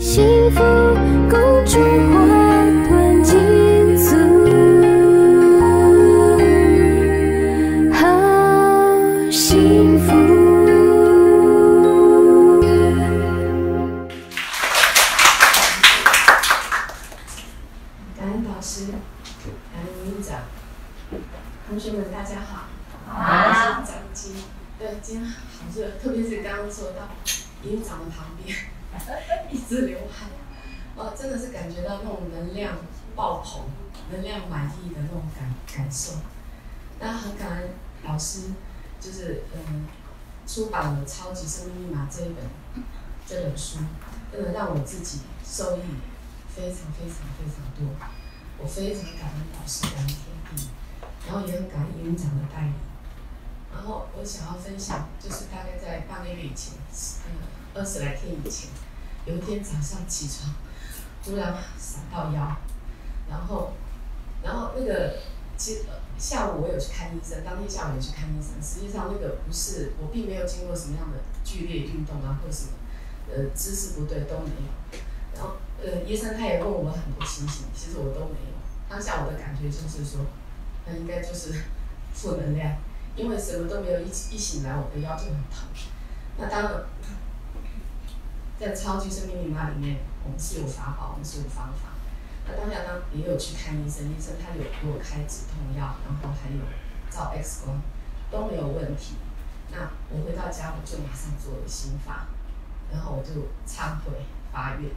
幸福，共聚混沌尽足，好幸福。感恩导师，感恩营长，同学们大家好。好我是张晶。对，今天好热，特别是刚刚坐到营长的旁边，一直流汗，哇，真的是感觉到那种能量爆棚、能量满溢的那种感感受。那很感恩老师，就是嗯，出版了《超级生命密码》这一本这本书，真的让我自己受益非常非常非常多。我非常感恩老师，感恩天地，然后也很感恩营长的带领。然后我想要分享，就是大概在半个月以前，呃，二十来天以前，有一天早上起床，突然闪到腰，然后，然后那个其实、呃下午我有去看医生，当天下午有去看医生，实际上那个不是我并没有经过什么样的剧烈运动啊，或什么，呃，姿势不对都没有。然后呃，医生他也问我很多情形，其实我都没有。当下我的感觉就是说，那应该就是负能量，因为什么都没有，一一醒来我的腰就很疼。那当然，在超级生命密码里面，我们是有法宝，我们是有方法。那当然呢，也有去看医生，医生他有给我开止痛药，然后还有照 X 光，都没有问题。那我回到家我就马上做了心法，然后我就忏悔发愿，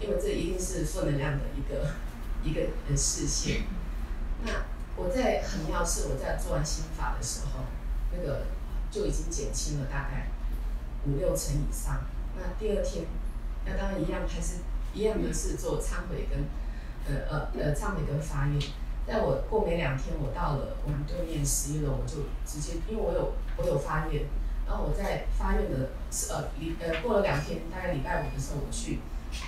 因为这一定是负能量的一个一个呃视线。那我在很妙是我在做完心法的时候，那个就已经减轻了大概五六成以上。那第二天，那当然一样还是一样的是做忏悔跟呃呃呃忏悔跟发愿。但我过没两天，我到了我们对面十一楼，我就直接因为我有我有发愿，然后我在发愿的呃礼呃过了两天，大概礼拜五的时候我去，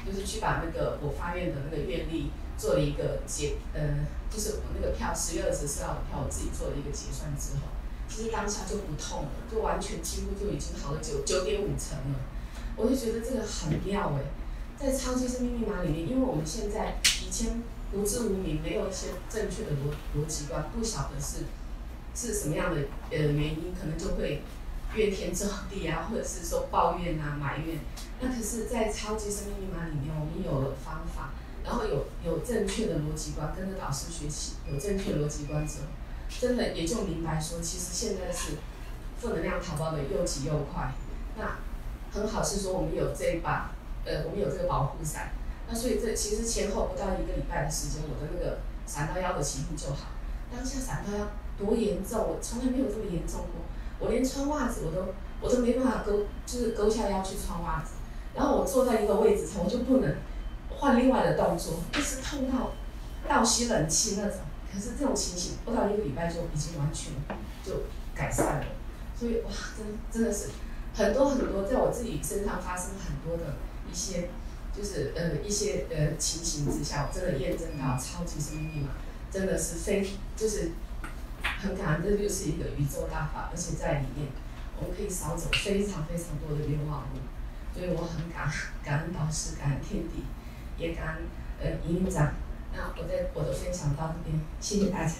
就是去把那个我发愿的那个愿力做了一个结呃，就是我那个票十月二十四号的票，我自己做了一个结算之后，其实当下就不痛了，就完全几乎就已经好了九九点五成了。我就觉得这个很妙哎，在超级生命密码里面，因为我们现在以前无知无明，没有一些正确的逻逻辑观，不晓得是是什么样的呃原因，可能就会怨天咒地啊，或者是说抱怨啊、埋怨。那可是，在超级生命密码里面，我们有了方法，然后有有正确的逻辑观，跟着导师学习，有正确逻辑观之后，真的也就明白说，其实现在是负能量逃跑的又急又快。那很好是说我们有这一把，呃，我们有这个保护伞。那所以这其实前后不到一个礼拜的时间，我的那个闪到腰的情况就好。当下闪到腰多严重，我从来没有这么严重过。我连穿袜子我都我都没办法勾，就是勾下腰去穿袜子。然后我坐在一个位置上，我就不能换另外的动作，一直痛到倒吸冷气那种。可是这种情形不到一个礼拜就已经完全就改善了。所以哇，真真的是很多很多，在我自己身上发生很多的一些，就是呃一些呃情形之下，我真的验证到超级生命密码真的是非就是很感恩，这就是一个宇宙大法，而且在里面我们可以少走非常非常多的冤枉路，所以我很感感恩导师，感恩天地，也感恩呃营运长。那我在我的分享到这边，谢谢大家。